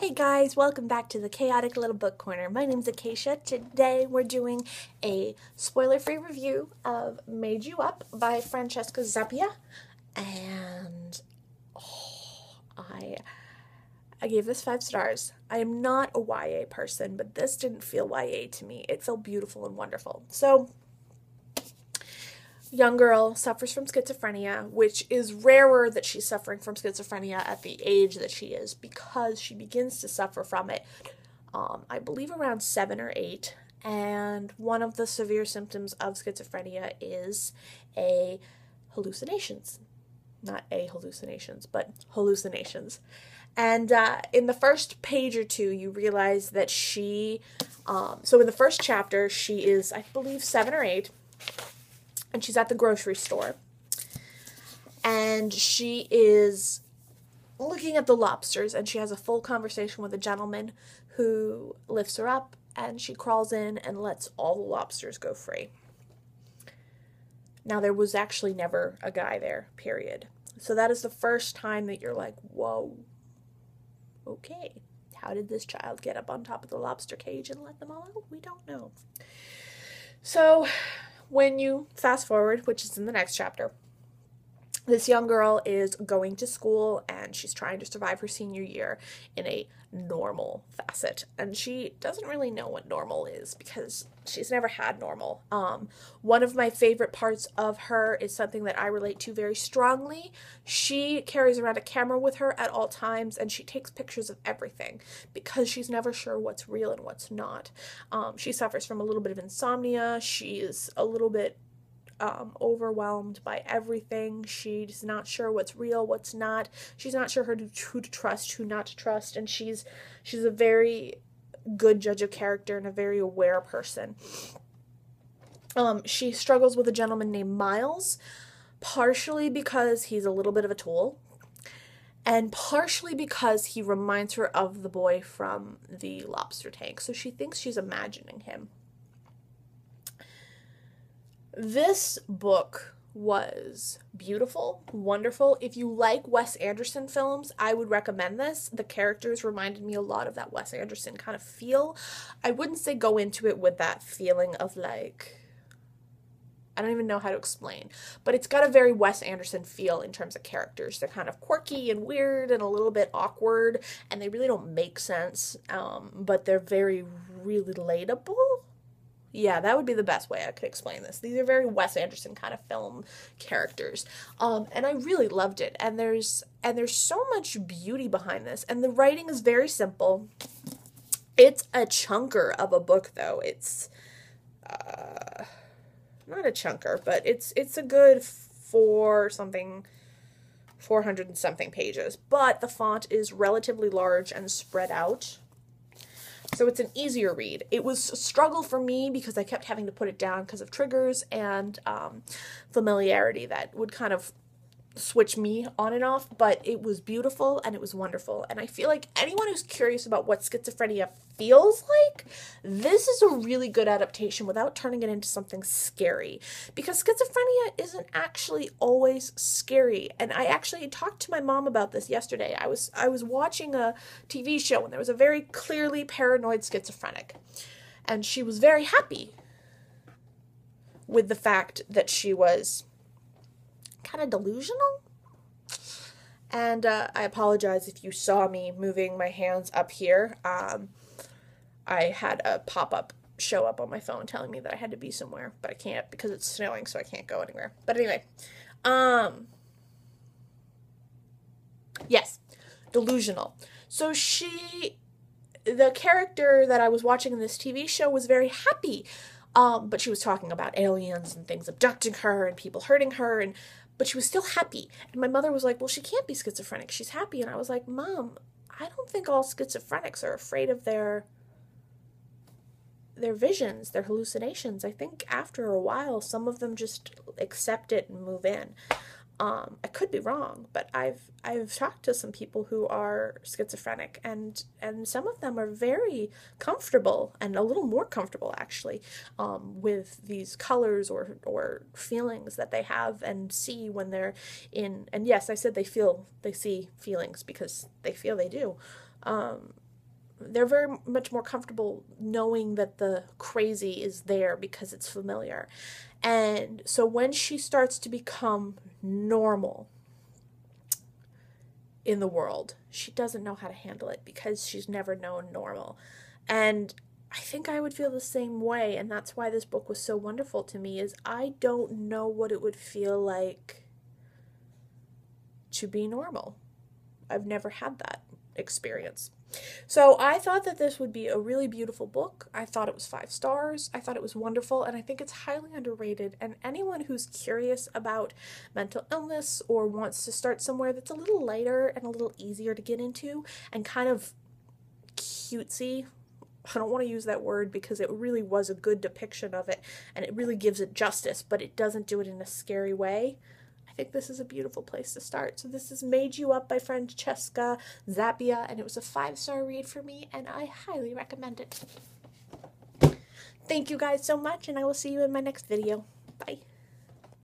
Hey guys, welcome back to the Chaotic Little Book Corner. My name's Acacia. Today we're doing a spoiler-free review of Made You Up by Francesca Zappia. And oh, I I gave this five stars. I am not a YA person, but this didn't feel YA to me. It felt beautiful and wonderful. So young girl suffers from schizophrenia, which is rarer that she's suffering from schizophrenia at the age that she is because she begins to suffer from it, um, I believe, around seven or eight. And one of the severe symptoms of schizophrenia is a hallucinations. Not a hallucinations, but hallucinations. And uh, in the first page or two, you realize that she, um, so in the first chapter, she is, I believe, seven or eight and she's at the grocery store. And she is looking at the lobsters, and she has a full conversation with a gentleman who lifts her up, and she crawls in and lets all the lobsters go free. Now, there was actually never a guy there, period. So that is the first time that you're like, whoa, okay. How did this child get up on top of the lobster cage and let them all out? We don't know. So when you fast forward, which is in the next chapter, this young girl is going to school and she's trying to survive her senior year in a normal facet. And she doesn't really know what normal is because she's never had normal. Um one of my favorite parts of her is something that i relate to very strongly. She carries around a camera with her at all times and she takes pictures of everything because she's never sure what's real and what's not. Um she suffers from a little bit of insomnia. She's a little bit um, overwhelmed by everything. She's not sure what's real, what's not. She's not sure who to, who to trust, who not to trust, and she's she's a very good judge of character and a very aware person. Um, she struggles with a gentleman named Miles, partially because he's a little bit of a tool, and partially because he reminds her of the boy from the lobster tank. So she thinks she's imagining him. This book was beautiful, wonderful. If you like Wes Anderson films, I would recommend this. The characters reminded me a lot of that Wes Anderson kind of feel. I wouldn't say go into it with that feeling of like I don't even know how to explain, but it's got a very Wes Anderson feel in terms of characters. They're kind of quirky and weird and a little bit awkward, and they really don't make sense, um, but they're very relatable yeah, that would be the best way I could explain this. These are very Wes Anderson kind of film characters. Um, and I really loved it. And there's and there's so much beauty behind this. And the writing is very simple. It's a chunker of a book though. It's uh not a chunker, but it's it's a good four something 400 and something pages. But the font is relatively large and spread out so it's an easier read. It was a struggle for me because I kept having to put it down because of triggers and um, familiarity that would kind of switch me on and off, but it was beautiful and it was wonderful. And I feel like anyone who's curious about what schizophrenia feels like, this is a really good adaptation without turning it into something scary. Because schizophrenia isn't actually always scary. And I actually talked to my mom about this yesterday. I was I was watching a TV show and there was a very clearly paranoid schizophrenic. And she was very happy with the fact that she was kind of delusional. And uh, I apologize if you saw me moving my hands up here. Um, I had a pop up show up on my phone telling me that I had to be somewhere, but I can't because it's snowing, so I can't go anywhere. But anyway, um, yes, delusional. So she, the character that I was watching in this TV show was very happy. Um, but she was talking about aliens and things abducting her and people hurting her and but she was still happy. And my mother was like, Well, she can't be schizophrenic. She's happy. And I was like, Mom, I don't think all schizophrenics are afraid of their their visions, their hallucinations. I think after a while some of them just accept it and move in. Um, I could be wrong, but I've I've talked to some people who are schizophrenic, and and some of them are very comfortable and a little more comfortable actually um, with these colors or or feelings that they have and see when they're in. And yes, I said they feel they see feelings because they feel they do. Um, they're very much more comfortable knowing that the crazy is there because it's familiar. And so when she starts to become normal in the world, she doesn't know how to handle it because she's never known normal. And I think I would feel the same way and that's why this book was so wonderful to me is I don't know what it would feel like to be normal. I've never had that experience. So I thought that this would be a really beautiful book. I thought it was five stars. I thought it was wonderful, and I think it's highly underrated. And anyone who's curious about mental illness or wants to start somewhere that's a little lighter and a little easier to get into and kind of cutesy. I don't want to use that word because it really was a good depiction of it and it really gives it justice, but it doesn't do it in a scary way. Think this is a beautiful place to start. So this is Made You Up by Francesca Zappia, and it was a five-star read for me, and I highly recommend it. Thank you guys so much, and I will see you in my next video. Bye.